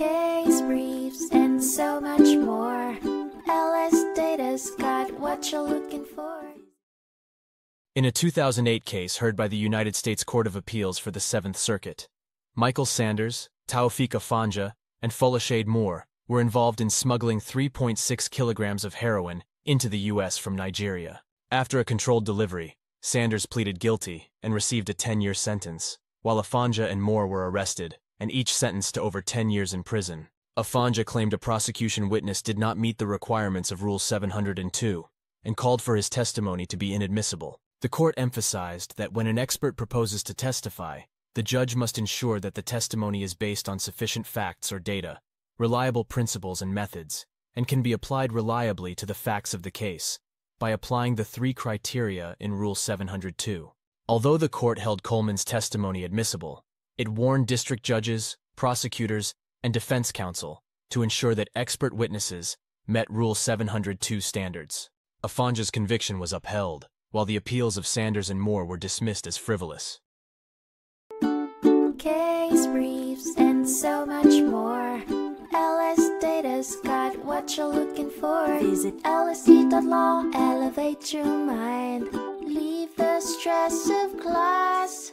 case briefs, and so much more. LS Data's got what you're looking for. In a 2008 case heard by the United States Court of Appeals for the Seventh Circuit, Michael Sanders, Taofiq Afonja, and Folashade Moore were involved in smuggling 3.6 kilograms of heroin into the U.S. from Nigeria. After a controlled delivery, Sanders pleaded guilty and received a 10-year sentence, while Afonja and Moore were arrested and each sentenced to over 10 years in prison. Afonja claimed a prosecution witness did not meet the requirements of Rule 702 and called for his testimony to be inadmissible. The court emphasized that when an expert proposes to testify, the judge must ensure that the testimony is based on sufficient facts or data, reliable principles and methods, and can be applied reliably to the facts of the case by applying the three criteria in Rule 702. Although the court held Coleman's testimony admissible, it warned district judges, prosecutors, and defense counsel to ensure that expert witnesses met Rule 702 standards. Afonja's conviction was upheld, while the appeals of Sanders and Moore were dismissed as frivolous. Case briefs, and so much more. LS Data's got what you're looking for. Visit lsd.law, elevate your mind. Leave the stress of class.